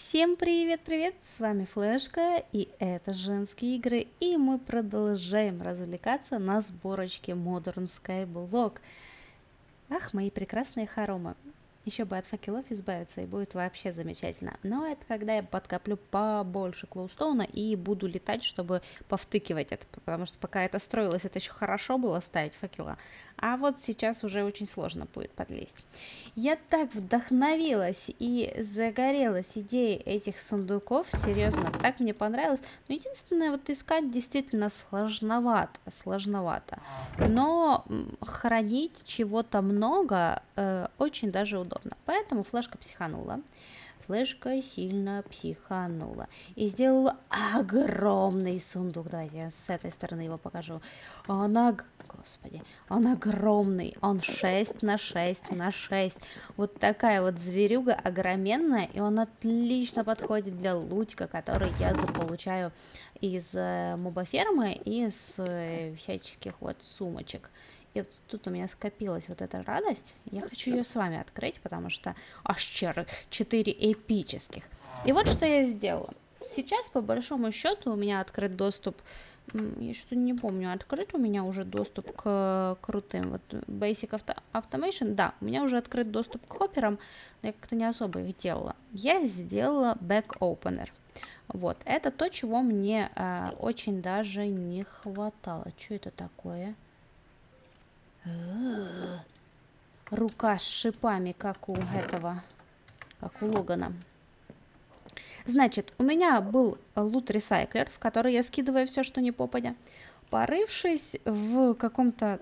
Всем привет-привет, с вами Флешка, и это Женские игры, и мы продолжаем развлекаться на сборочке Modern Skyblock. Ах, мои прекрасные хоромы, еще бы от факелов избавиться, и будет вообще замечательно. Но это когда я подкоплю побольше клоустоуна и буду летать, чтобы повтыкивать это, потому что пока это строилось, это еще хорошо было ставить факела. А вот сейчас уже очень сложно будет подлезть. Я так вдохновилась и загорелась идеей этих сундуков, серьезно, так мне понравилось. Но единственное, вот искать действительно сложновато, сложновато. Но хранить чего-то много э, очень даже удобно. Поэтому флешка психанула. Флешка сильно психанула и сделала огромный сундук. Давайте я с этой стороны его покажу. Она господи, он огромный, он 6 на 6 на 6. Вот такая вот зверюга огроменная, и он отлично подходит для лутика, который я заполучаю из э, мобофермы и из э, всяческих вот сумочек. И вот тут у меня скопилась вот эта радость. Я хочу ее с вами открыть, потому что аж 4 эпических. И вот что я сделала. Сейчас, по большому счету, у меня открыт доступ я что-то не помню, открыт у меня уже доступ к крутым, вот Basic Auto Automation, да, у меня уже открыт доступ к хопперам, но я как-то не особо их делала. Я сделала Back Opener. Вот, это то, чего мне э, очень даже не хватало. Что это такое? Рука с шипами, как у этого, как у Логана. Значит, у меня был лут-ресайклер, в который я скидываю все, что не попадя. Порывшись в каком-то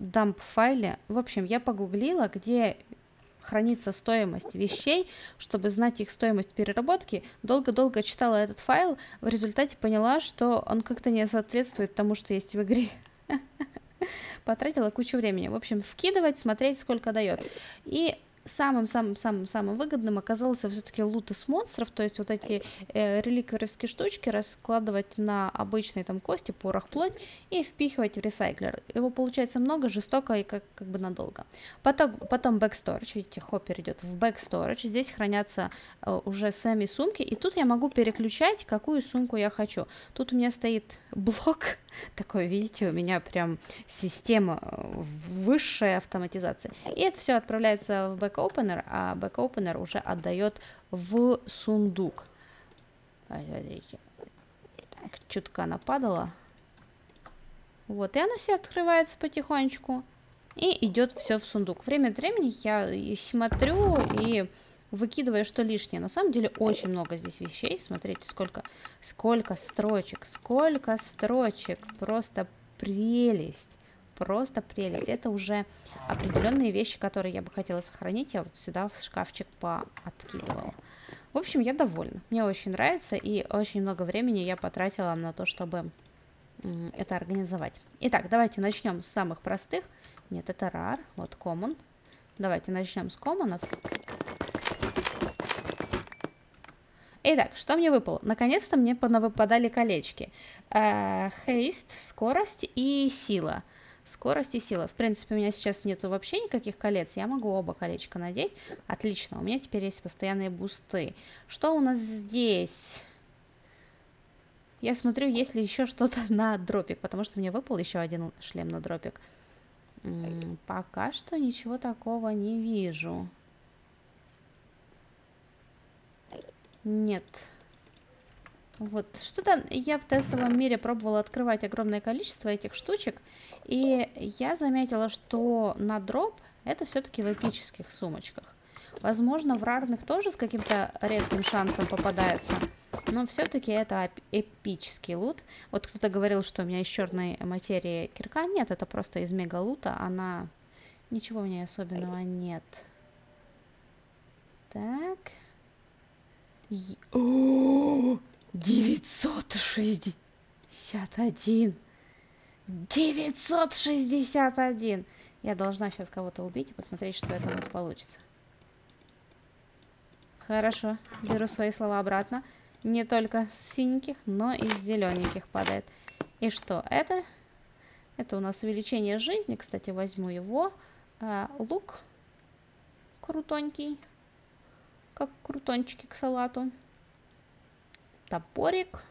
дамп-файле, в общем, я погуглила, где хранится стоимость вещей, чтобы знать их стоимость переработки, долго-долго читала этот файл, в результате поняла, что он как-то не соответствует тому, что есть в игре. Потратила кучу времени. В общем, вкидывать, смотреть, сколько дает. И самым-самым-самым-самым выгодным оказался все-таки лут из монстров, то есть вот эти э, реликверовские штучки раскладывать на обычные там кости, порох, плоть и впихивать в ресайклер. Его получается много, жестоко и как, как бы надолго. Потом, потом storage, видите, хоппер идет в storage, здесь хранятся э, уже сами сумки, и тут я могу переключать, какую сумку я хочу. Тут у меня стоит блок, такой, видите, у меня прям система э, высшая автоматизация. И это все отправляется в back opener, а back opener уже отдает в сундук. Смотрите. Так, чутка нападала. Вот, и она все открывается потихонечку. И идет все в сундук. Время от времени я смотрю и выкидываю что лишнее. На самом деле очень много здесь вещей. Смотрите, сколько, сколько строчек, сколько строчек. Просто прелесть просто прелесть. Это уже определенные вещи, которые я бы хотела сохранить. Я вот сюда в шкафчик пооткидывала. В общем, я довольна. Мне очень нравится, и очень много времени я потратила на то, чтобы это организовать. Итак, давайте начнем с самых простых. Нет, это RAR, вот Common. Давайте начнем с коммонов. Итак, что мне выпало? Наконец-то мне выпадали колечки. Хейст, э, скорость и сила. Скорость и сила. В принципе, у меня сейчас нету вообще никаких колец. Я могу оба колечка надеть. Отлично. У меня теперь есть постоянные бусты. Что у нас здесь? Я смотрю, есть ли еще что-то на дропик, потому что мне выпал еще один шлем на дропик. Пока что ничего такого не вижу. Нет. Вот, что-то я в тестовом мире пробовала открывать огромное количество этих штучек, и я заметила, что на дроп это все-таки в эпических сумочках. Возможно, в рарных тоже с каким-то редким шансом попадается, но все-таки это эпический лут. Вот кто-то говорил, что у меня из черной материи кирка. Нет, это просто из мега лута, она... Ничего в ней особенного нет. Так. 961. 961. Я должна сейчас кого-то убить и посмотреть, что это у нас получится. Хорошо, беру свои слова обратно. Не только с синеньких, но и с зелененьких падает. И что это? Это у нас увеличение жизни. Кстати, возьму его. А, лук крутонький. Как крутончики к салату. Топорик.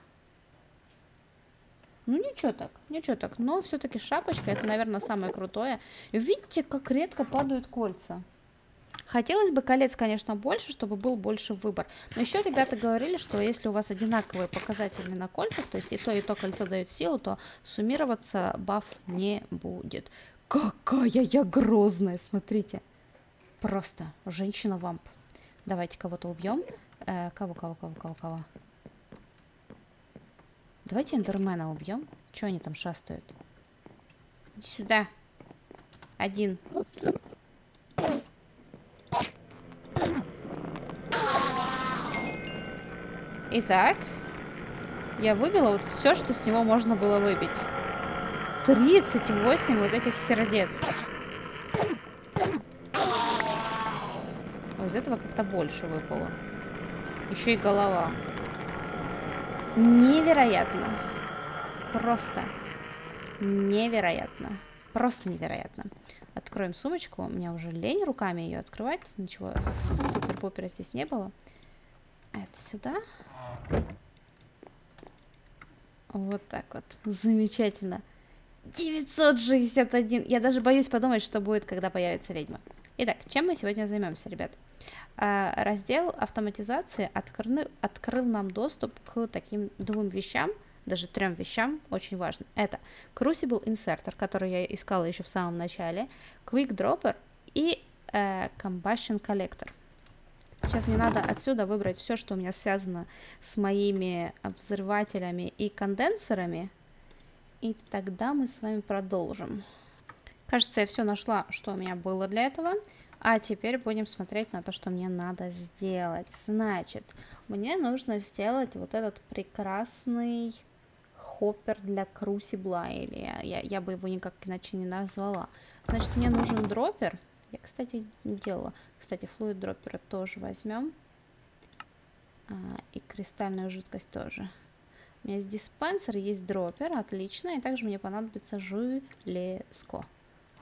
Ну, ничего так, ничего так. Но все-таки шапочка, это, наверное, самое крутое. Видите, как редко падают кольца. Хотелось бы колец, конечно, больше, чтобы был больше выбор. Но еще ребята говорили, что если у вас одинаковые показатели на кольцах, то есть и то, и то кольцо дает силу, то суммироваться баф не будет. Какая я грозная, смотрите. Просто женщина-вамп. Давайте кого-то убьем. Э, кого, кого, кого, кого, кого? Давайте эндермена убьем. Что они там шастают? Иди сюда. Один. Итак, я выбила вот все, что с него можно было выбить. 38 вот этих сердец. О, из этого как-то больше выпало. Еще и голова. Невероятно. Просто невероятно. Просто невероятно. Откроем сумочку. У меня уже лень руками ее открывать. Ничего супер-пупера здесь не было. Это сюда. Вот так вот. Замечательно. 961. Я даже боюсь подумать, что будет, когда появится ведьма. Итак, чем мы сегодня займемся, ребят? А, раздел автоматизации открыл, открыл нам доступ к таким двум вещам, даже трем вещам, очень важно. Это Crucible Inserter, который я искала еще в самом начале, Quick Dropper и э, Combustion Collector. Сейчас мне надо отсюда выбрать все, что у меня связано с моими взрывателями и конденсорами. И тогда мы с вами продолжим. Кажется, я все нашла, что у меня было для этого. А теперь будем смотреть на то, что мне надо сделать. Значит, мне нужно сделать вот этот прекрасный хоппер для крусибла, или я, я, бы его никак иначе не назвала. Значит, мне нужен дроппер. Я, кстати, не делала. Кстати, флуид дроппера тоже возьмем. А, и кристальную жидкость тоже. У меня есть диспенсер, есть дроппер, отлично. И также мне понадобится железко.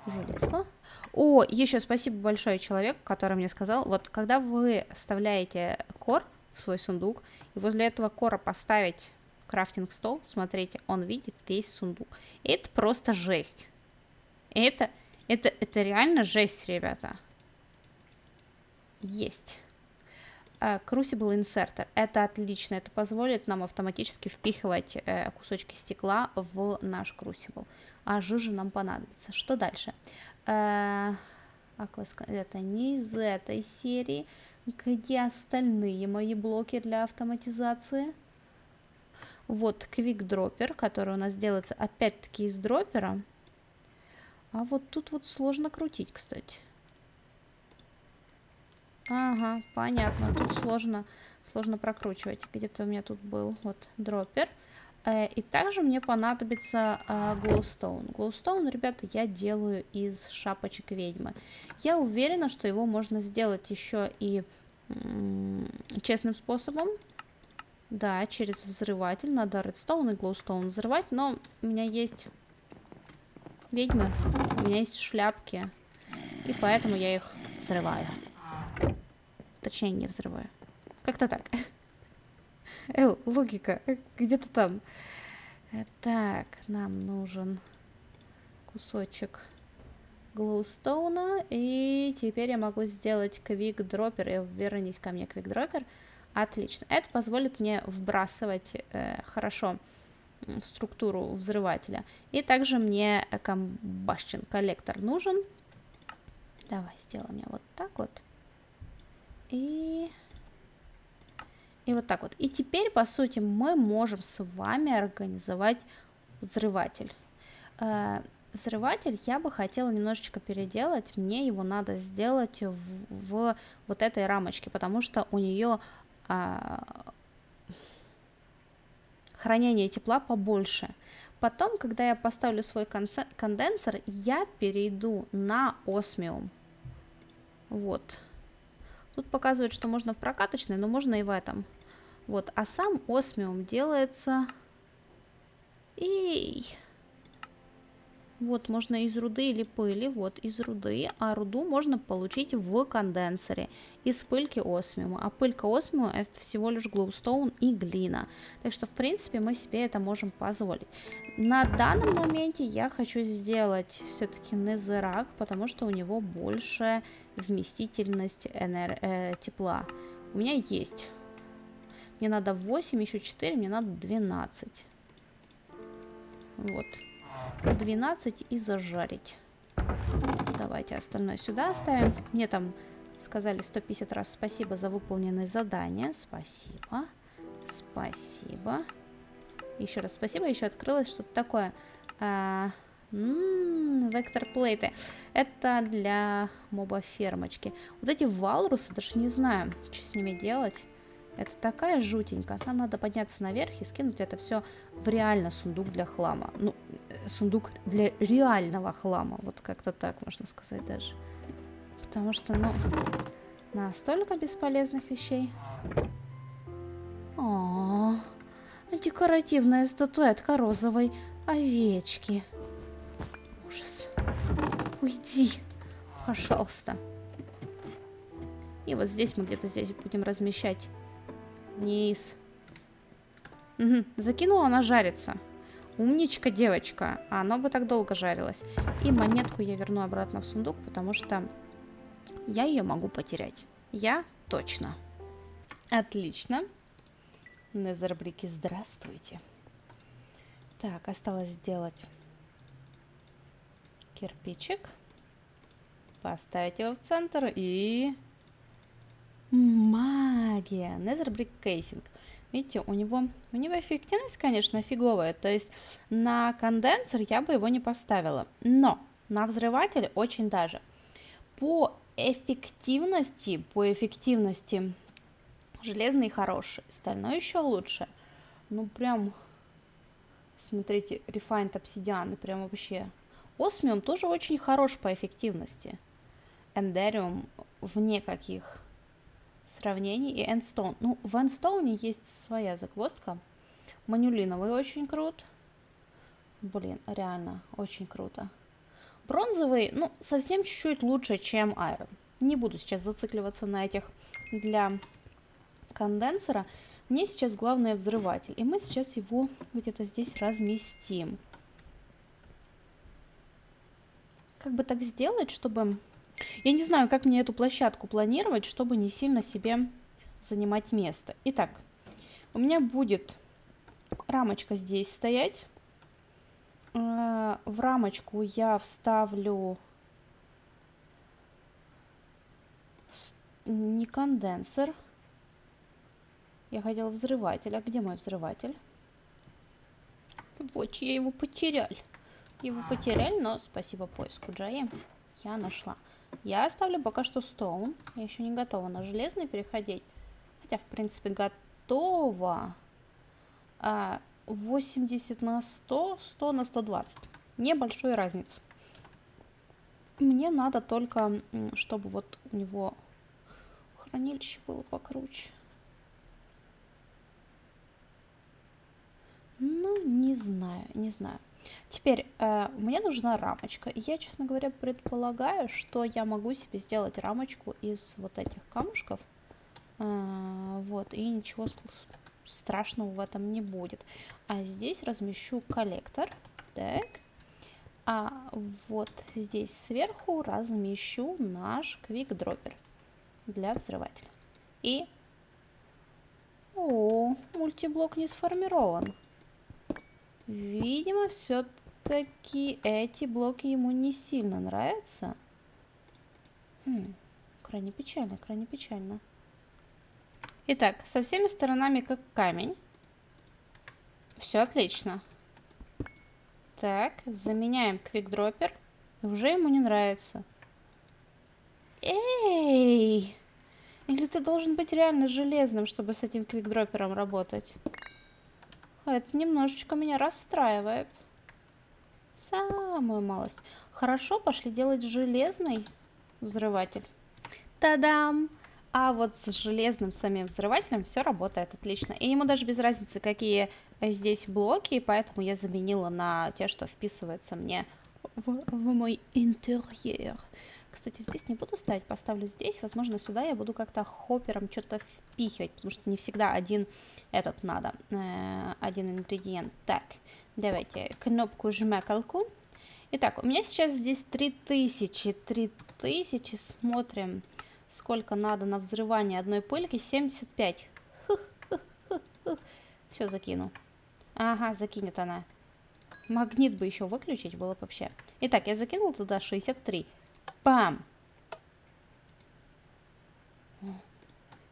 Железко. О, еще спасибо большое человеку, который мне сказал, вот когда вы вставляете кор в свой сундук, и возле этого кора поставить крафтинг стол, смотрите, он видит весь сундук. Это просто жесть. Это, это, это реально жесть, ребята. Есть. Uh, Crucible Inserter. Это отлично. Это позволит нам автоматически впихивать uh, кусочки стекла в наш Crucible а жижа нам понадобится. Что дальше? Э, это не из этой серии. Где остальные мои блоки для автоматизации? Вот Quick Dropper, который у нас делается опять-таки из дроппера. А вот тут вот сложно крутить, кстати. Ага, понятно. Тут сложно, сложно прокручивать. Где-то у меня тут был вот дроппер. Э, и также мне понадобится глоустоун. Глоустоун, ребята, я делаю из шапочек ведьмы. Я уверена, что его можно сделать еще и честным способом. Да, через взрыватель. Надо редстоун и глоустоун взрывать, но у меня есть ведьмы, у меня есть шляпки, и поэтому я их взрываю. Точнее, не взрываю. Как-то так. Эл, логика, где-то там. Э, так, нам нужен кусочек глоустоуна. И теперь я могу сделать квик-дроппер. Вернись ко мне квик-дроппер. Отлично. Это позволит мне вбрасывать э, хорошо в структуру взрывателя. И также мне комбашчен коллектор нужен. Давай сделаем мне вот так вот. И и вот так вот. И теперь, по сути, мы можем с вами организовать взрыватель. Э, взрыватель я бы хотела немножечко переделать. Мне его надо сделать в, в вот этой рамочке, потому что у нее а, хранение тепла побольше. Потом, когда я поставлю свой конденсер, я перейду на осмиум. Вот. Тут показывает, что можно в прокаточной, но можно и в этом. Вот, а сам осмиум делается... И Вот, можно из руды или пыли, вот, из руды, а руду можно получить в конденсере из пыльки осмиума, а пылька осмиума это всего лишь глоустоун и глина, так что, в принципе, мы себе это можем позволить. На данном моменте я хочу сделать все-таки незерак, потому что у него больше вместительность энер... э, тепла. У меня есть. Мне надо 8, еще 4, мне надо 12. Вот. 12 и зажарить. Давайте остальное сюда оставим. Мне там сказали 150 раз спасибо за выполненное задание. Спасибо. Спасибо. Еще раз спасибо. Еще открылось что-то такое. А, вектор плейты. Это для моба фермочки. Вот эти валрусы, даже не знаю, что с ними делать. Это такая жутенькая. Нам надо подняться наверх и скинуть это все в реально сундук для хлама. Ну, э, сундук для реального хлама. Вот как-то так можно сказать даже. Потому что, ну, настолько бесполезных вещей. О, декоративная статуэтка розовой овечки. Уйди, пожалуйста. И вот здесь мы где-то здесь будем размещать Вниз. Угу. Закинула, она жарится. Умничка, девочка. А оно бы так долго жарилось. И монетку я верну обратно в сундук, потому что я ее могу потерять. Я точно. Отлично. Незерблики, здравствуйте. Так, осталось сделать кирпичик. Поставить его в центр и Магия. Netherbrick Casing. Видите, у него, у него эффективность, конечно, фиговая. То есть на конденсер я бы его не поставила. Но на взрыватель очень даже. По эффективности, по эффективности железный хороший, стальной еще лучше. Ну прям, смотрите, Refined Obsidian, прям вообще. Осмиум тоже очень хорош по эффективности. Эндериум вне каких сравнений и Endstone. Ну, в Endstone есть своя загвоздка. Манюлиновый очень крут. Блин, реально, очень круто. Бронзовый, ну, совсем чуть-чуть лучше, чем Iron. Не буду сейчас зацикливаться на этих для конденсера. Мне сейчас главное взрыватель. И мы сейчас его где-то здесь разместим. Как бы так сделать, чтобы я не знаю, как мне эту площадку планировать, чтобы не сильно себе занимать место. Итак, у меня будет рамочка здесь стоять. Э, в рамочку я вставлю не конденсер. Я хотела взрыватель. А где мой взрыватель? Вот, я его потерял. Его потеряли, но спасибо поиску Джаи. Я нашла. Я оставлю пока что стоун. Я еще не готова на железный переходить. Хотя, в принципе, готова. А, 80 на 100, 100 на 120. Небольшой разницы. Мне надо только, чтобы вот у него хранилище было покруче. Ну, не знаю, не знаю. Теперь, э, мне нужна рамочка. Я, честно говоря, предполагаю, что я могу себе сделать рамочку из вот этих камушков. Э, вот, и ничего страшного в этом не будет. А здесь размещу коллектор. Так. А вот здесь сверху размещу наш квик-дроппер для взрывателя. И... О, мультиблок не сформирован. Видимо, все-таки эти блоки ему не сильно нравятся. Хм, крайне печально, крайне печально. Итак, со всеми сторонами как камень. Все отлично. Так, заменяем квикдроппер. Уже ему не нравится. Эй! Или ты должен быть реально железным, чтобы с этим квикдроппером работать? Это немножечко меня расстраивает. Самую малость. Хорошо, пошли делать железный взрыватель. Та-дам! А вот с железным самим взрывателем все работает отлично. И ему даже без разницы, какие здесь блоки, поэтому я заменила на те, что вписывается мне в, в мой интерьер. Кстати, здесь не буду ставить, поставлю здесь. Возможно, сюда я буду как-то хоппером что-то впихивать, потому что не всегда один этот надо, э, один ингредиент. Так, давайте кнопку жмякалку. Итак, у меня сейчас здесь 3000, 3000, смотрим, сколько надо на взрывание одной пыльки, 75. Все, закину. Ага, закинет она. Магнит бы еще выключить было бы вообще. Итак, я закинул туда 63. Пам!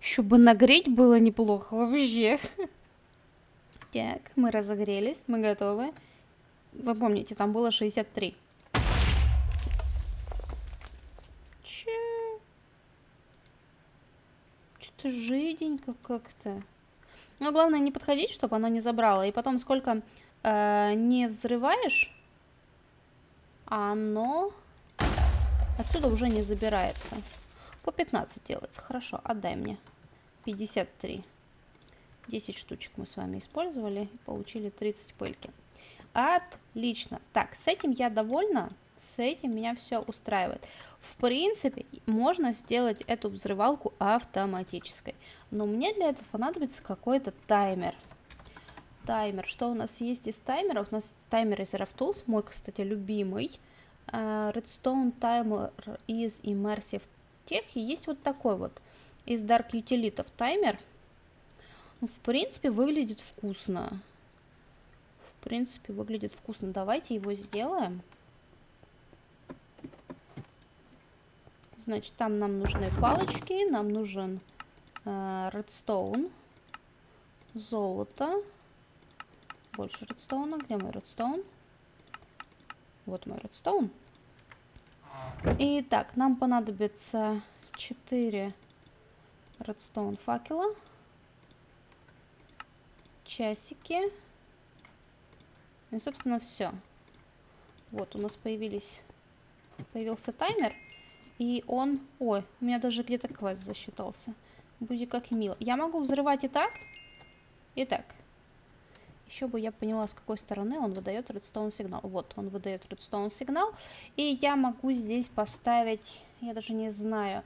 Еще бы нагреть было неплохо вообще. Так, мы разогрелись, мы готовы. Вы помните, там было 63. Че? Что-то жиденько как-то. Но главное не подходить, чтобы оно не забрало. И потом сколько э, не взрываешь, оно Отсюда уже не забирается. По 15 делается. Хорошо, отдай мне. 53. 10 штучек мы с вами использовали. Получили 30 пыльки. Отлично. Так, с этим я довольна. С этим меня все устраивает. В принципе, можно сделать эту взрывалку автоматической. Но мне для этого понадобится какой-то таймер. Таймер. Что у нас есть из таймеров? У нас таймер из RFTools, мой, кстати, любимый. Uh, Redstone Timer из Immersive Tech. И есть вот такой вот из Dark Utility таймер. Ну, в принципе, выглядит вкусно. В принципе, выглядит вкусно. Давайте его сделаем. Значит, там нам нужны палочки, нам нужен э, редстоун, золото, больше редстоуна. Где мой редстоун? Вот мой редстоун. Итак, нам понадобится 4 редстоун факела, часики. Ну и, собственно, все. Вот, у нас появились, появился таймер. И он... Ой, у меня даже где-то квест засчитался. Будет как мило. Я могу взрывать и так, и так. Еще бы я поняла, с какой стороны он выдает редстоун сигнал. Вот, он выдает редстоун сигнал. И я могу здесь поставить, я даже не знаю,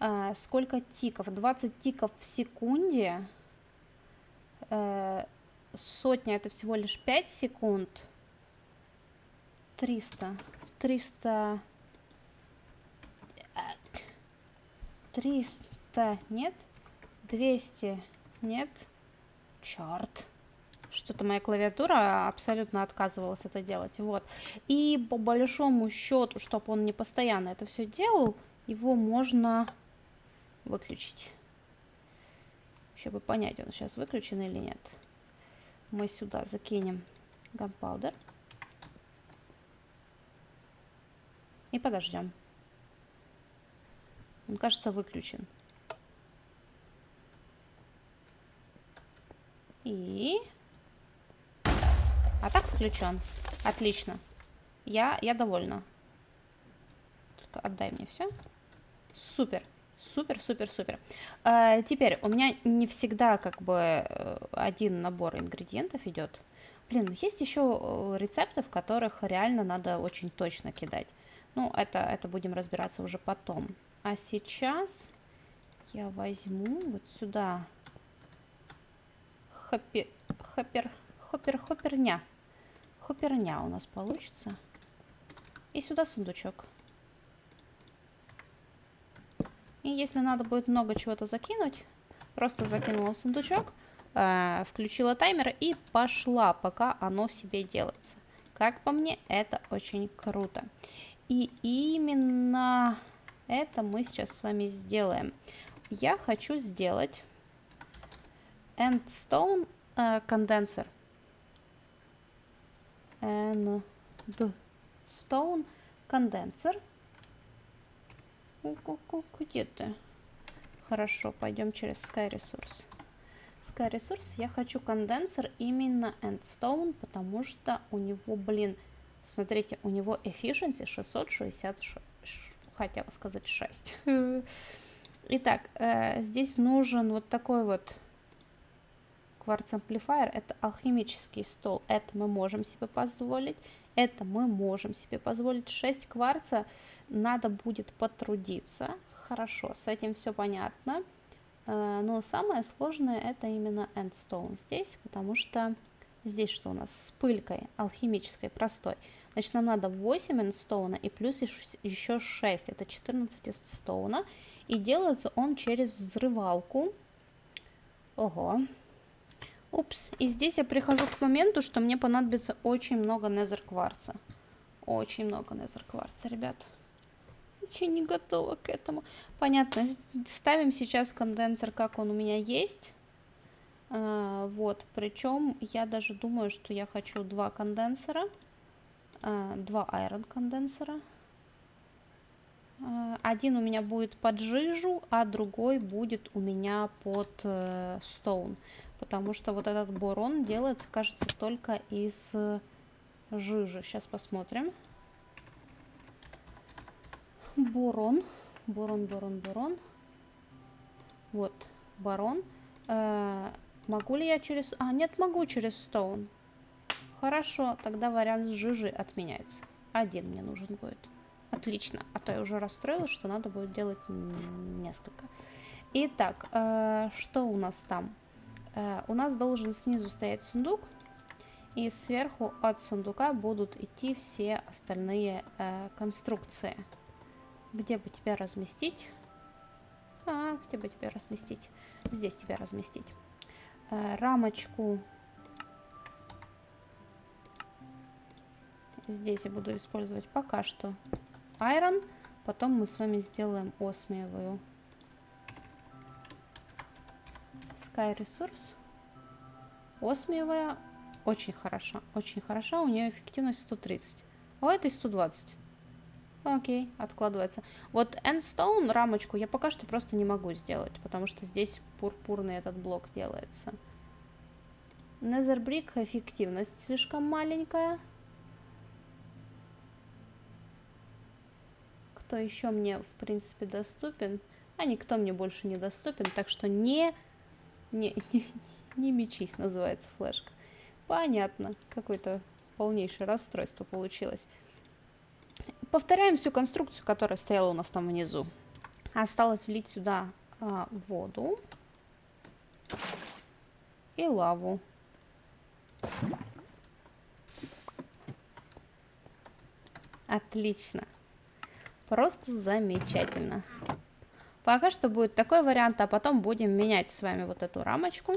э, сколько тиков. 20 тиков в секунде. Э, сотня это всего лишь 5 секунд. 300. 300... 300, нет? 200, нет? Черт. Что-то моя клавиатура абсолютно отказывалась это делать. Вот. И по большому счету, чтобы он не постоянно это все делал, его можно выключить. Еще бы понять, он сейчас выключен или нет. Мы сюда закинем gunpowder. И подождем. Он, кажется, выключен. И... А так включен. Отлично. Я, я довольна. Только отдай мне все. Супер. Супер, супер, супер. А, теперь, у меня не всегда как бы э, один набор ингредиентов идет. Блин, ну есть еще э, рецепты, в которых реально надо очень точно кидать. Ну, это, это будем разбираться уже потом. А сейчас я возьму вот сюда хоппер, хоппер, хоппер, хопперня. Хопперня у нас получится. И сюда сундучок. И если надо будет много чего-то закинуть, просто закинула в сундучок, э, включила таймер и пошла, пока оно себе делается. Как по мне, это очень круто. И именно это мы сейчас с вами сделаем. Я хочу сделать endstone э, конденсер. Endstone конденсер. Где ты? Хорошо, пойдем через Sky Resource. Sky Resource я хочу конденсер именно Endstone, потому что у него, блин, смотрите, у него efficiency 666 хотела сказать 6. Итак, э, здесь нужен вот такой вот кварц амплифайер, это алхимический стол, это мы можем себе позволить, это мы можем себе позволить. 6 кварца надо будет потрудиться, хорошо, с этим все понятно, э, но самое сложное это именно endstone здесь, потому что здесь что у нас? С пылькой алхимической простой, значит нам надо 8 endstone и плюс еще 6, это 14 стоуна, и делается он через взрывалку, ого, Упс, и здесь я прихожу к моменту, что мне понадобится очень много незер кварца. Очень много незер кварца, ребят. Я не готова к этому. Понятно, ставим сейчас конденсер, как он у меня есть. А, вот, причем я даже думаю, что я хочу два конденсера. А, два iron конденсера. А, один у меня будет под жижу, а другой будет у меня под э, stone потому что вот этот борон делается, кажется, только из жижи. Сейчас посмотрим. Борон, борон, борон, борон. Вот, барон. Э, могу ли я через... А, нет, могу через стоун. Хорошо, тогда вариант с жижи отменяется. Один мне нужен будет. Отлично, а то я уже расстроилась, что надо будет делать несколько. Итак, э, что у нас там? Э, у нас должен снизу стоять сундук, и сверху от сундука будут идти все остальные э, конструкции. Где бы тебя разместить? А, где бы тебя разместить? Здесь тебя разместить. Э, рамочку здесь я буду использовать пока что iron. Потом мы с вами сделаем осмиевую Sky Resource. Осмиевая очень хороша. Очень хороша. У нее эффективность 130. А у этой 120. Окей, откладывается. Вот Endstone рамочку я пока что просто не могу сделать, потому что здесь пурпурный этот блок делается. Netherbrick эффективность слишком маленькая. Кто еще мне, в принципе, доступен? А никто мне больше не доступен, так что не не, не, не мечись, называется флешка. Понятно. Какое-то полнейшее расстройство получилось. Повторяем всю конструкцию, которая стояла у нас там внизу. Осталось влить сюда а, воду и лаву. Отлично. Просто замечательно. Пока что будет такой вариант, а потом будем менять с вами вот эту рамочку.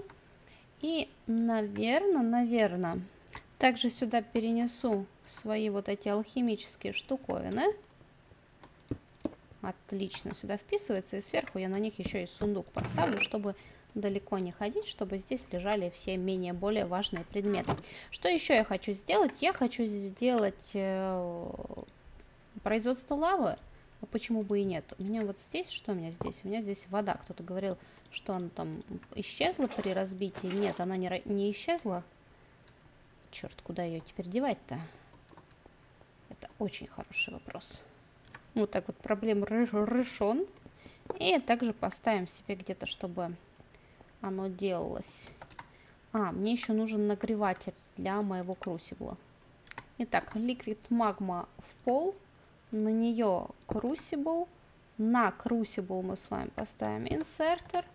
И, наверное, наверное, также сюда перенесу свои вот эти алхимические штуковины. Отлично, сюда вписывается, и сверху я на них еще и сундук поставлю, чтобы далеко не ходить, чтобы здесь лежали все менее более важные предметы. Что еще я хочу сделать? Я хочу сделать э, производство лавы почему бы и нет? У меня вот здесь, что у меня здесь? У меня здесь вода. Кто-то говорил, что она там исчезла при разбитии. Нет, она не, не исчезла. Черт, куда ее теперь девать-то? Это очень хороший вопрос. Вот так вот проблем решен. И также поставим себе где-то, чтобы оно делалось. А, мне еще нужен нагреватель для моего крусибла. Итак, ликвид магма в пол на нее Crucible. На Crucible мы с вами поставим инсертер,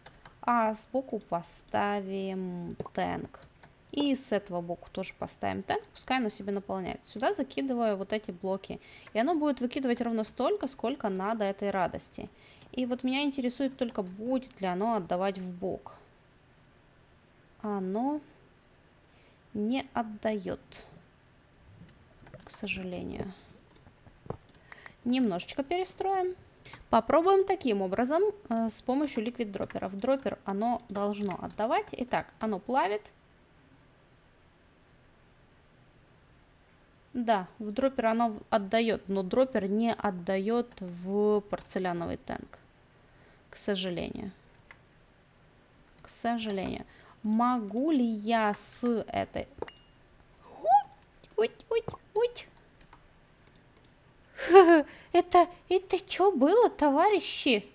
а сбоку поставим танк. И с этого боку тоже поставим танк, пускай оно себе наполняет. Сюда закидываю вот эти блоки. И оно будет выкидывать ровно столько, сколько надо этой радости. И вот меня интересует только, будет ли оно отдавать в бок. Оно не отдает, к сожалению немножечко перестроим. Попробуем таким образом э, с помощью ликвид дроппера. В дроппер оно должно отдавать. Итак, оно плавит. Да, в дроппер оно отдает, но дроппер не отдает в порцеляновый танк. К сожалению. К сожалению. Могу ли я с этой... Уть, уть, уть. Это, это что было, товарищи?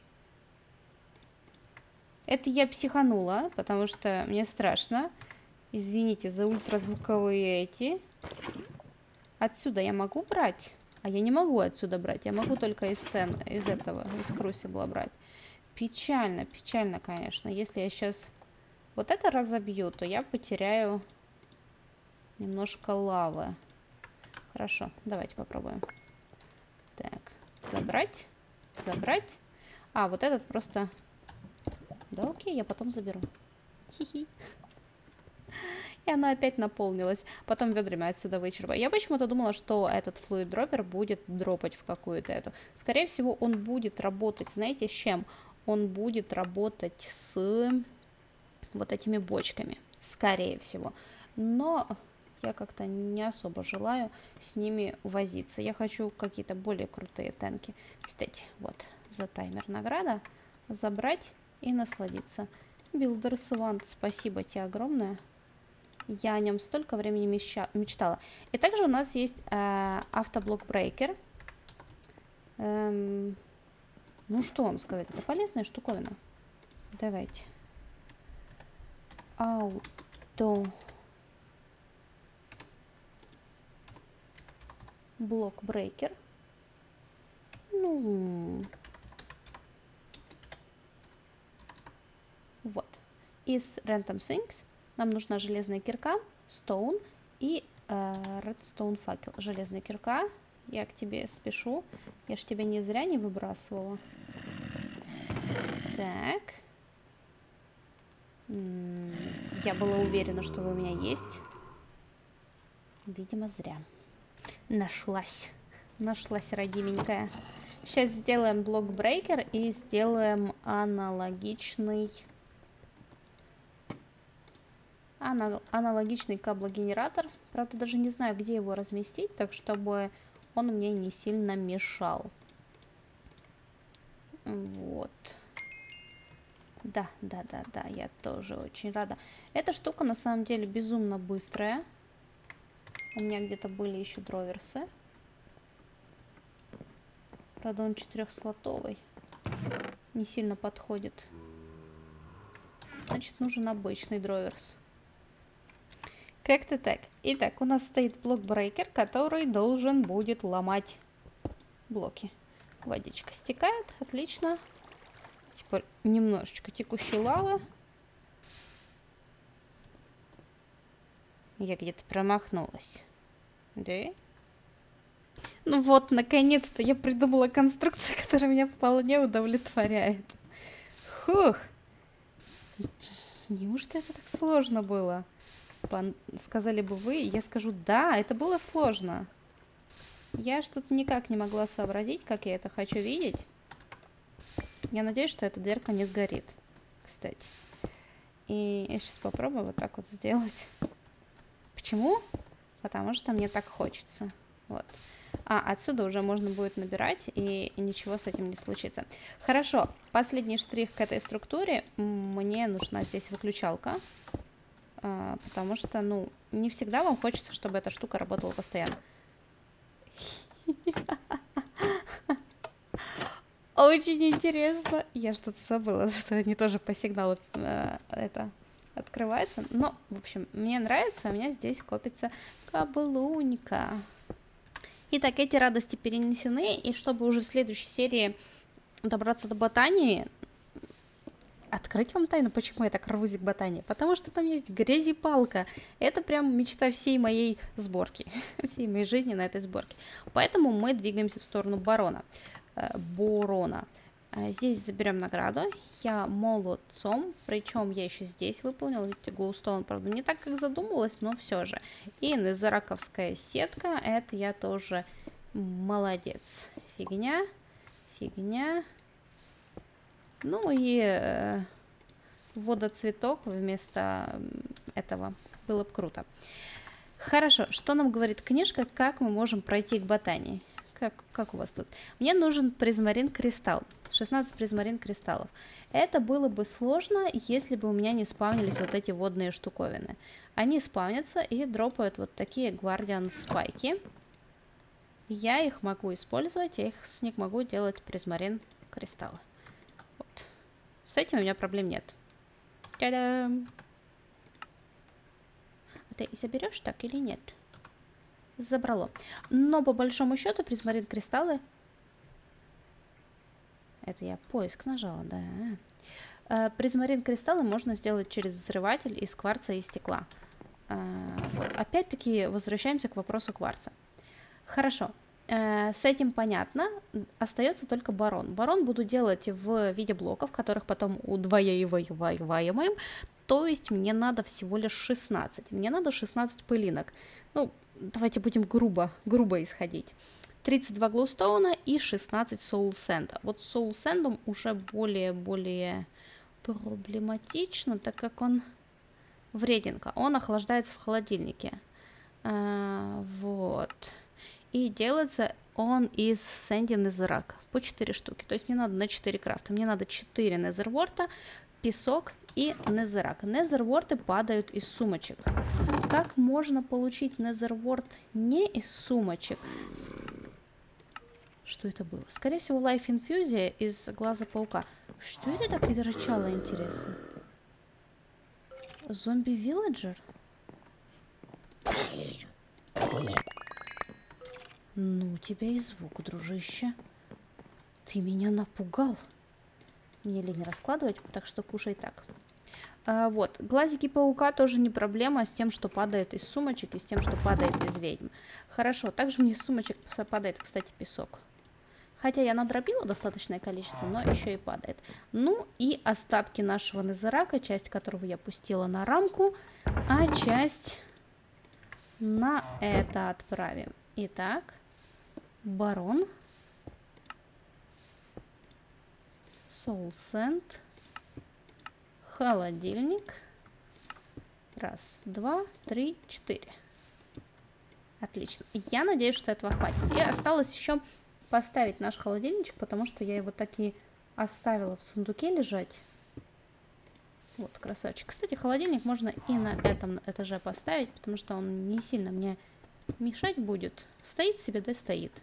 Это я психанула, потому что мне страшно. Извините за ультразвуковые эти. Отсюда я могу брать? А я не могу отсюда брать. Я могу только из, тен, из этого, из крусибла брать. Печально, печально, конечно. Если я сейчас вот это разобью, то я потеряю немножко лавы. Хорошо, давайте попробуем. Так, забрать, забрать. А, вот этот просто... Да окей, я потом заберу. Хи-хи. И она опять наполнилась. Потом ведрами отсюда вычерпаю. Я почему-то думала, что этот флуид дроппер будет дропать в какую-то эту. Скорее всего, он будет работать, знаете, с чем? Он будет работать с вот этими бочками. Скорее всего. Но я как-то не особо желаю с ними возиться. Я хочу какие-то более крутые танки. Кстати, вот за таймер награда. Забрать и насладиться. Билдер Свант, спасибо тебе огромное. Я о нем столько времени мечтала. И также у нас есть э, автоблок. Эм, ну что вам сказать, это полезная штуковина. Давайте. Ауто. Блок брейкер. Ну, вот. Из Random Things нам нужна железная кирка, стоун и э, redstone факел. Железная кирка, я к тебе спешу. Я ж тебя не зря не выбрасывала. Так. Я была уверена, что вы у меня есть. Видимо, зря. Нашлась. Нашлась, родименькая. Сейчас сделаем блок брейкер и сделаем аналогичный аналогичный каблогенератор. Правда, даже не знаю, где его разместить, так чтобы он мне не сильно мешал. Вот. Да, да, да, да, я тоже очень рада. Эта штука на самом деле безумно быстрая. У меня где-то были еще дроверсы. Правда, он четырехслотовый. Не сильно подходит. Значит, нужен обычный дроверс. Как-то так. Итак, у нас стоит блок-брейкер, который должен будет ломать блоки. Водичка стекает, отлично. Теперь немножечко текущей лавы. Я где-то промахнулась. Да? Ну вот, наконец-то я придумала конструкцию, которая меня вполне удовлетворяет. Хух! Неужто это так сложно было? сказали бы вы, я скажу, да, это было сложно. Я что-то никак не могла сообразить, как я это хочу видеть. Я надеюсь, что эта дверка не сгорит, кстати. И я сейчас попробую вот так вот сделать. Почему? Потому что мне так хочется. Вот. А, отсюда уже можно будет набирать, и, ничего с этим не случится. Хорошо, последний штрих к этой структуре. Мне нужна здесь выключалка. А, потому что, ну, не всегда вам хочется, чтобы эта штука работала постоянно. Очень интересно. Я что-то забыла, что они тоже по сигналу э, это открывается. Но, в общем, мне нравится, у меня здесь копится каблунька. Итак, эти радости перенесены, и чтобы уже в следующей серии добраться до ботании, открыть вам тайну, почему я так рвусь к ботане? Потому что там есть грязипалка. Это прям мечта всей моей сборки, всей моей жизни на этой сборке. Поэтому мы двигаемся в сторону барона, э, Борона. Э, здесь заберем награду. Я молодцом, причем я еще здесь выполнила, видите, глоустоун, правда, не так, как задумывалась, но все же. И незараковская сетка, это я тоже молодец. Фигня, фигня, ну и э, водоцветок вместо этого было бы круто. Хорошо, что нам говорит книжка, как мы можем пройти к ботании? Как, как у вас тут? Мне нужен призмарин кристалл, 16 призмарин кристаллов. Это было бы сложно, если бы у меня не спавнились вот эти водные штуковины. Они спавнятся и дропают вот такие гвардиан спайки. Я их могу использовать, я их с них могу делать призмарин кристаллы. С этим у меня проблем нет. Та-дам! Ты заберешь так или нет? Забрало. Но по большому счету призмарин кристаллы... Это я поиск нажала, да. Э, призмарин кристаллы можно сделать через взрыватель из кварца и стекла. Э, опять-таки возвращаемся к вопросу кварца. Хорошо, э, с этим понятно, остается только барон. Барон буду делать в виде блоков, которых потом удваиваем, то есть мне надо всего лишь 16. Мне надо 16 пылинок. Ну, давайте будем грубо, грубо исходить. 32 глоустоуна и 16 соул сэнда. Вот соул сэндом уже более-более проблематично, так как он вреденко. Он охлаждается в холодильнике. А, вот. И делается он из Сэнди Незерак по 4 штуки. То есть мне надо на 4 крафта. Мне надо 4 Незерворта, песок и Незерак. Незерворты падают из сумочек. Как можно получить Незерворд не из сумочек? Что это было? Скорее всего, Life Инфузия из глаза паука. Что это так рычало, интересно? Зомби-вилледжер? Ну, у тебя и звук, дружище. Ты меня напугал. Мне лень раскладывать, так что кушай так. А, вот, глазики паука тоже не проблема с тем, что падает из сумочек и с тем, что падает из ведьм. Хорошо, также мне из сумочек падает, кстати, песок. Хотя я надробила достаточное количество, но еще и падает. Ну и остатки нашего незарака, часть которого я пустила на рамку, а часть на это отправим. Итак, барон, sand, холодильник. Раз, два, три, четыре. Отлично. Я надеюсь, что этого хватит. И осталось еще поставить наш холодильничек, потому что я его так и оставила в сундуке лежать. Вот, красавчик. Кстати, холодильник можно и на этом этаже поставить, потому что он не сильно мне мешать будет. Стоит себе, да стоит.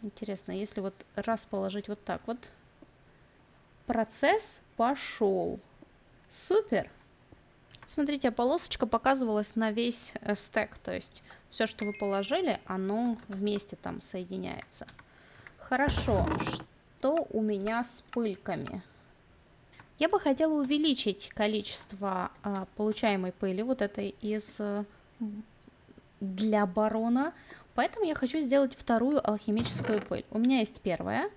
Интересно, если вот раз положить вот так вот. Процесс пошел. Супер! Смотрите, полосочка показывалась на весь э, стек, то есть все, что вы положили, оно вместе там соединяется. Хорошо, что у меня с пыльками? Я бы хотела увеличить количество а, получаемой пыли, вот этой из для барона, поэтому я хочу сделать вторую алхимическую пыль. У меня есть первая,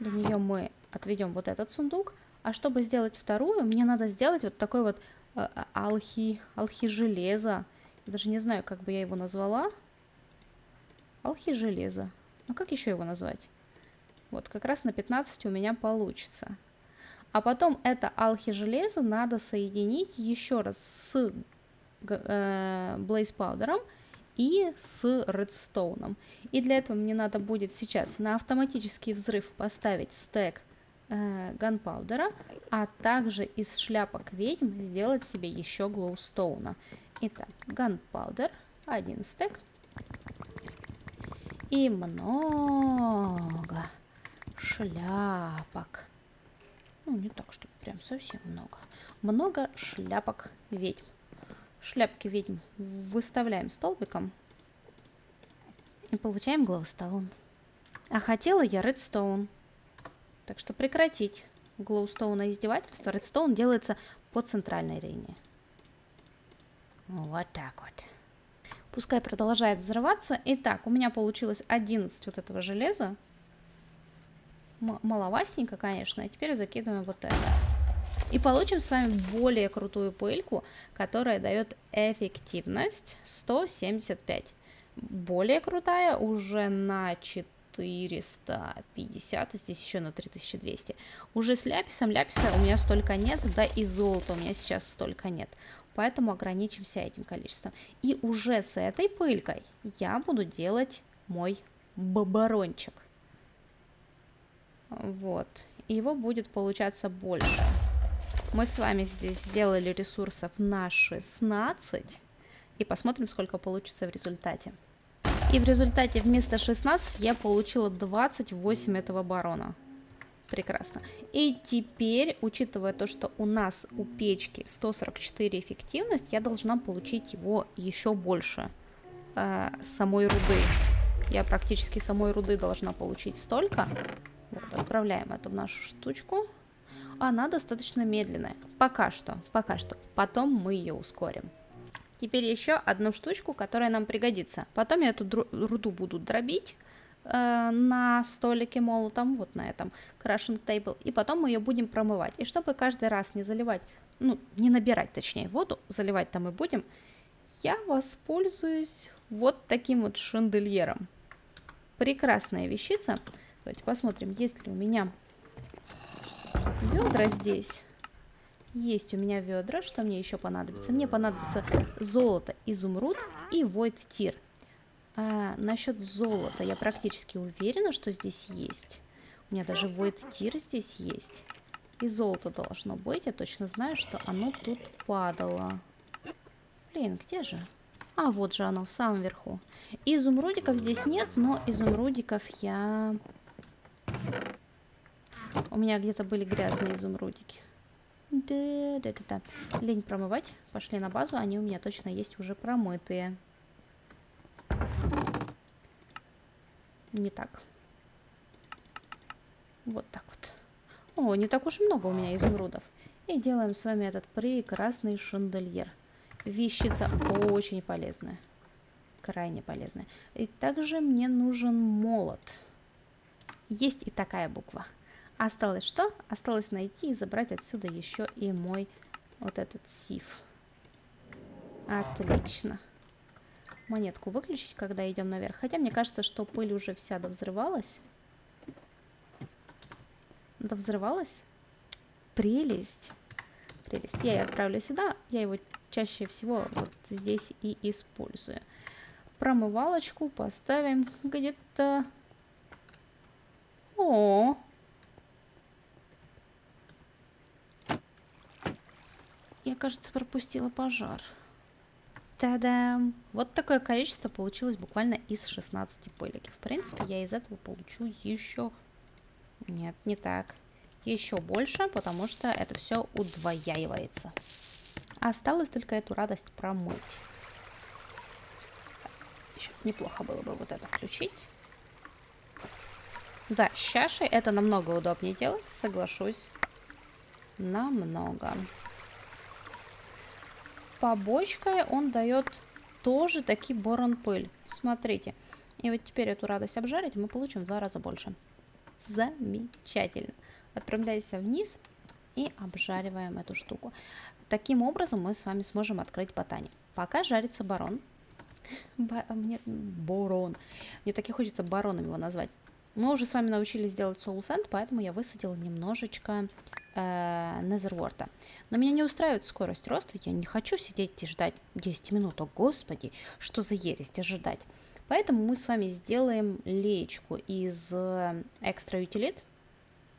для нее мы отведем вот этот сундук, а чтобы сделать вторую, мне надо сделать вот такой вот э, алхи, алхи железа. Даже не знаю, как бы я его назвала. Алхи железа. Ну как еще его назвать? Вот как раз на 15 у меня получится. А потом это алхи железо надо соединить еще раз с э, Blaze Powder и с редстоуном. И для этого мне надо будет сейчас на автоматический взрыв поставить стек э, ганпаудера, а также из шляпок ведьм сделать себе еще глоустоуна. Итак, ганпаудер, один стек. И много шляпок. Ну, не так, чтобы прям совсем много. Много шляпок ведьм. Шляпки ведьм выставляем столбиком и получаем глоустоун. А хотела я редстоун. Так что прекратить глоустоуна издевательство. Редстоун делается по центральной линии. Вот так вот. Пускай продолжает взрываться. Итак, у меня получилось 11 вот этого железа. М маловастенько, конечно. И теперь закидываем вот это. И получим с вами более крутую пыльку, которая дает эффективность 175. Более крутая уже на 450, а здесь еще на 3200. Уже с ляписом, ляписа у меня столько нет, да и золота у меня сейчас столько нет. Поэтому ограничимся этим количеством. И уже с этой пылькой я буду делать мой бабарончик. Вот. Его будет получаться больше. Мы с вами здесь сделали ресурсов на 16. И посмотрим, сколько получится в результате. И в результате вместо 16 я получила 28 этого барона. Прекрасно. И теперь, учитывая то, что у нас у печки 144 эффективность, я должна получить его еще больше э, самой руды. Я практически самой руды должна получить столько. Вот, отправляем эту нашу штучку. Она достаточно медленная. Пока что, пока что. Потом мы ее ускорим. Теперь еще одну штучку, которая нам пригодится. Потом я эту руду буду дробить э, на столике молотом, вот на этом crushing table, и потом мы ее будем промывать. И чтобы каждый раз не заливать, ну, не набирать, точнее, воду, заливать там и будем, я воспользуюсь вот таким вот шандельером. Прекрасная вещица. Давайте посмотрим, есть ли у меня ведра здесь. Есть у меня ведра. Что мне еще понадобится? Мне понадобится золото, изумруд и войт тир. А, насчет золота я практически уверена, что здесь есть. У меня даже войт тир здесь есть. И золото должно быть. Я точно знаю, что оно тут падало. Блин, где же? А, вот же оно, в самом верху. Изумрудиков здесь нет, но изумрудиков я... У меня где-то были грязные изумрудики. Да, да, да, да. Лень промывать. Пошли на базу. Они у меня точно есть уже промытые. Не так. Вот так вот. О, не так уж много у меня изумрудов. И делаем с вами этот прекрасный шандельер. Вещица очень полезная. Крайне полезная. И также мне нужен молот. Есть и такая буква. Осталось что? Осталось найти и забрать отсюда еще и мой вот этот сиф. Отлично. Монетку выключить, когда идем наверх. Хотя мне кажется, что пыль уже вся довзрывалась. Довзрывалась? Прелесть. Прелесть. Я ее отправлю сюда. Я его чаще всего вот здесь и использую. Промывалочку поставим где-то... О, Я, кажется, пропустила пожар. Та-дам! Вот такое количество получилось буквально из 16 пылики. В принципе, я из этого получу еще... Нет, не так. Еще больше, потому что это все удвояивается. Осталось только эту радость промыть. Еще неплохо было бы вот это включить. Да, с чашей это намного удобнее делать, соглашусь. Намного побочкой он дает тоже таки борон пыль. Смотрите. И вот теперь эту радость обжарить мы получим в два раза больше. Замечательно. Отправляемся вниз и обжариваем эту штуку. Таким образом мы с вами сможем открыть ботани. Пока жарится барон. Ба мне борон. Мне так и хочется бароном его назвать. Мы уже с вами научились делать Soul Sand, поэтому я высадила немножечко э, Незерворта. Но меня не устраивает скорость роста, я не хочу сидеть и ждать 10 минут. О, господи, что за ересь ожидать. Поэтому мы с вами сделаем леечку из э, утилит.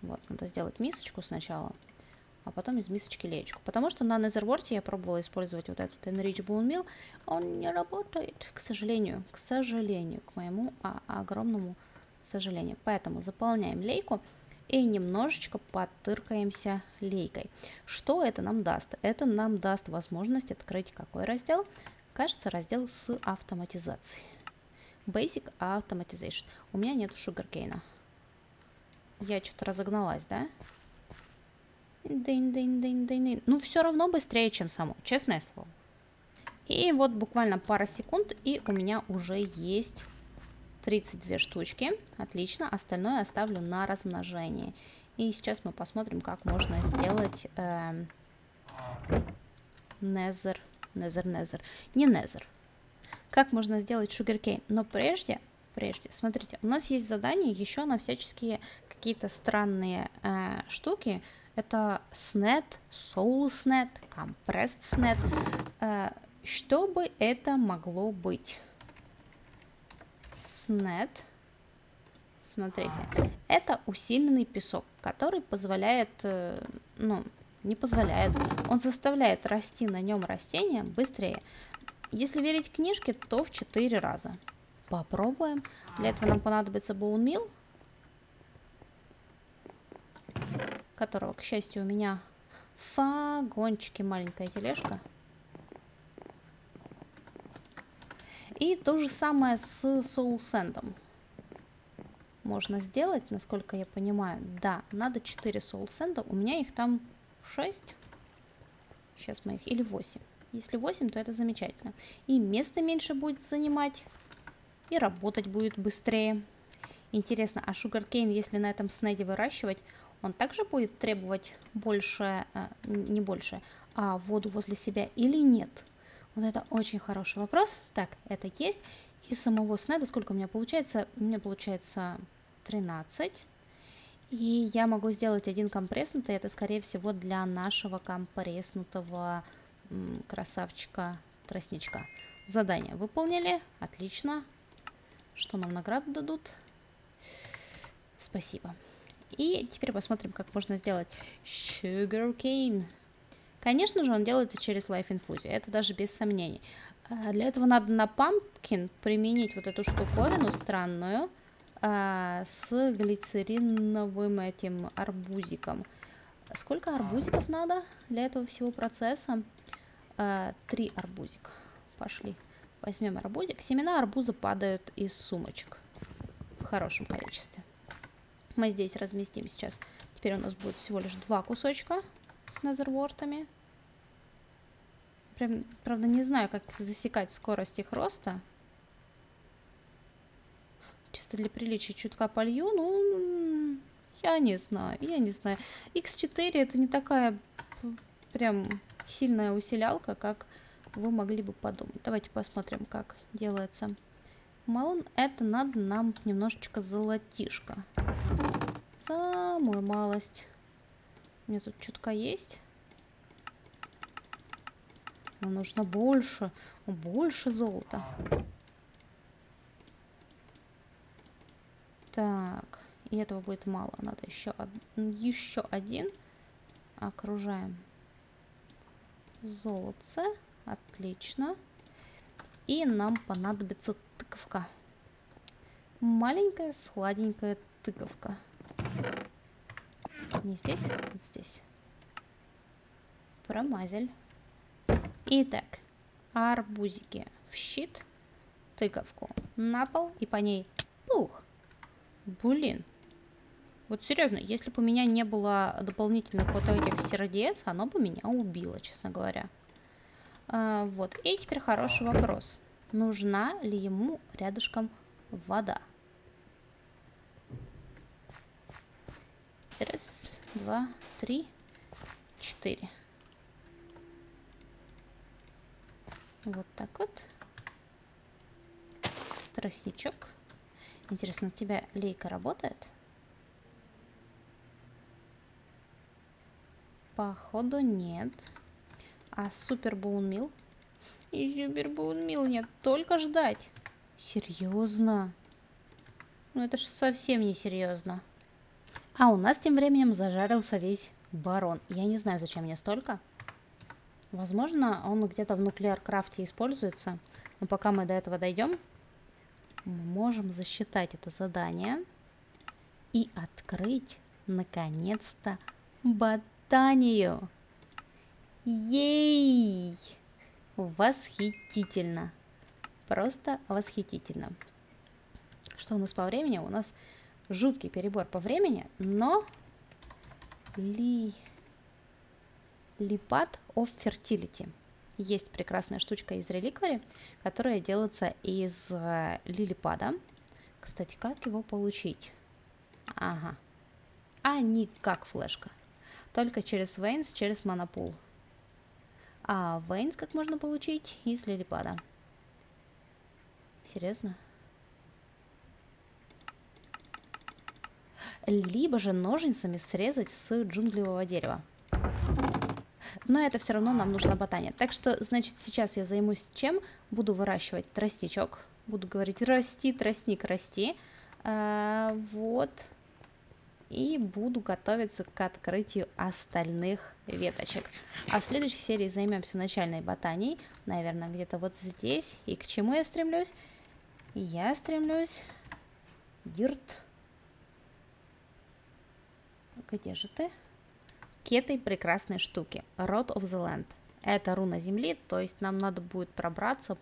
Вот, надо сделать мисочку сначала, а потом из мисочки леечку. Потому что на Незерворте я пробовала использовать вот этот Enrich Bone Meal, он не работает, к сожалению, к сожалению, к моему а, огромному сожалению. Поэтому заполняем лейку и немножечко потыркаемся лейкой. Что это нам даст? Это нам даст возможность открыть какой раздел? Кажется, раздел с автоматизацией. Basic Automation. У меня нету шугаркейна. Я что-то разогналась, да? Дын, дын, дын, дын, дын. Ну, все равно быстрее, чем само, честное слово. И вот буквально пара секунд, и у меня уже есть 32 штучки. Отлично. Остальное оставлю на размножение. И сейчас мы посмотрим, как можно сделать э, незер. Незер, незер. Не незер. Как можно сделать sugarcane. Но прежде, прежде, смотрите, у нас есть задание еще на всяческие какие-то странные э, штуки. Это SNET, Compressed SNET. Э, что бы это могло быть? Снет. Смотрите, это усиленный песок, который позволяет, э, ну, не позволяет, он заставляет расти на нем растения быстрее. Если верить книжке, то в 4 раза. Попробуем. Для этого нам понадобится боунмил. которого, к счастью, у меня в вагончике маленькая тележка. И то же самое с Soul Sand можно сделать, насколько я понимаю. Да, надо 4 Soul Sand, у меня их там 6. Сейчас мы их, или 8. Если 8, то это замечательно. И место меньше будет занимать, и работать будет быстрее. Интересно, а шугаркейн, если на этом снеде выращивать, он также будет требовать больше, э, не больше, а воду возле себя или нет? Вот это очень хороший вопрос. Так, это есть. И самого снеда сколько у меня получается? У меня получается 13. И я могу сделать один компресснутый. Это, скорее всего, для нашего компресснутого красавчика тростничка. Задание выполнили. Отлично. Что нам награду дадут? Спасибо. И теперь посмотрим, как можно сделать sugar cane. Конечно же, он делается через Infusio, это даже без сомнений. А, для этого надо на Pumpkin применить вот эту штуковину странную а, с глицериновым этим арбузиком. Сколько арбузиков надо для этого всего процесса? А, три арбузика. Пошли. Возьмем арбузик. Семена арбуза падают из сумочек в хорошем количестве. Мы здесь разместим сейчас. Теперь у нас будет всего лишь два кусочка с незервортами. Прям, правда, не знаю, как засекать скорость их роста. Чисто для приличия чутка полью, ну, я не знаю, я не знаю. X4 это не такая прям сильная усилялка, как вы могли бы подумать. Давайте посмотрим, как делается. Малон, это надо нам немножечко золотишко. Самую малость. У меня тут чутка есть. Но нужно больше, больше золота. Так, и этого будет мало. Надо еще, еще один. Окружаем золотце. Отлично. И нам понадобится тыковка. Маленькая сладенькая тыковка. Не здесь, вот здесь. Промазель. Итак, арбузики в щит, тыковку на пол и по ней пух. Блин. Вот серьезно, если бы у меня не было дополнительных вот этих сердец, оно бы меня убило, честно говоря. А, вот, и теперь хороший вопрос. Нужна ли ему рядышком вода? Раз, два, три, четыре. Вот так вот. Тростничок. Интересно, у тебя лейка работает? Походу нет. А супер боунмил? И супер боунмил нет, только ждать. Серьезно? Ну это же совсем не серьезно. А у нас тем временем зажарился весь барон. Я не знаю, зачем мне столько. Возможно, он где-то в нуклеар-крафте используется. Но пока мы до этого дойдем, мы можем засчитать это задание и открыть, наконец-то, ботанию. Ей! Восхитительно. Просто восхитительно. Что у нас по времени? У нас жуткий перебор по времени, но ли... Липат of Fertility. Есть прекрасная штучка из реликвари, которая делается из э, лилипада. Кстати, как его получить? Ага. А не как флешка. Только через Вейнс, через Монопул. А Вейнс как можно получить? Из лилипада. Серьезно? Либо же ножницами срезать с джунглевого дерева но это все равно нам нужна ботания. Так что, значит, сейчас я займусь чем? Буду выращивать тростничок, буду говорить расти, тростник, расти, а, вот, и буду готовиться к открытию остальных веточек. А в следующей серии займемся начальной ботанией, наверное, где-то вот здесь. И к чему я стремлюсь? Я стремлюсь... Дирт. Где же ты? к этой прекрасной штуке. Rod of the Land. Это руна земли, то есть нам надо будет пробраться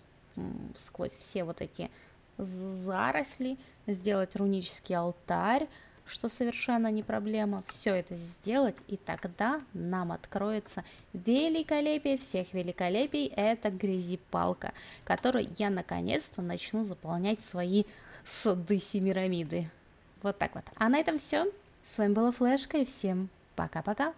сквозь все вот эти заросли, сделать рунический алтарь, что совершенно не проблема, все это сделать, и тогда нам откроется великолепие всех великолепий, это грязипалка, которой я наконец-то начну заполнять свои сады Семирамиды. Вот так вот. А на этом все. С вами была Флешка, и всем пока-пока.